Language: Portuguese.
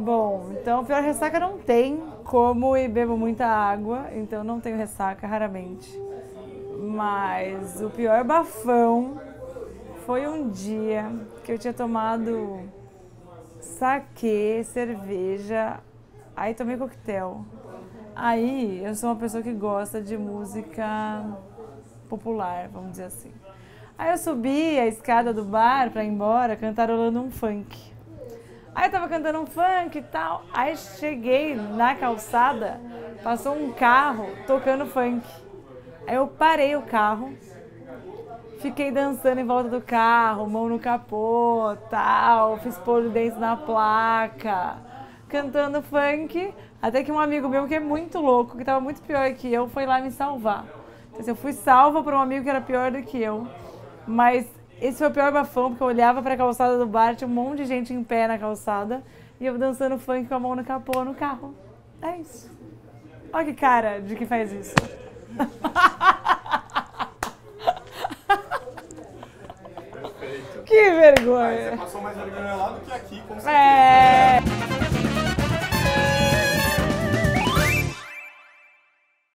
Bom, então pior ressaca não tem, como e bebo muita água, então não tenho ressaca raramente. Mas o pior bafão foi um dia que eu tinha tomado saquê, cerveja, aí tomei coquetel. Aí eu sou uma pessoa que gosta de música popular, vamos dizer assim. Aí eu subi a escada do bar pra ir embora cantarolando um funk. Aí eu tava cantando um funk e tal. Aí cheguei na calçada, passou um carro tocando funk. Aí eu parei o carro, fiquei dançando em volta do carro, mão no capô, tal, fiz de dentro na placa, cantando funk, até que um amigo meu que é muito louco, que tava muito pior que eu, foi lá me salvar. Então, assim, eu fui salva por um amigo que era pior do que eu. Mas esse foi o pior bafão, porque eu olhava pra calçada do bar, tinha um monte de gente em pé na calçada, e eu dançando funk com a mão no capô no carro. É isso. Olha que cara de que faz isso. Perfeito. Que vergonha. Você passou mais vergonha lá do que aqui, com certeza. É.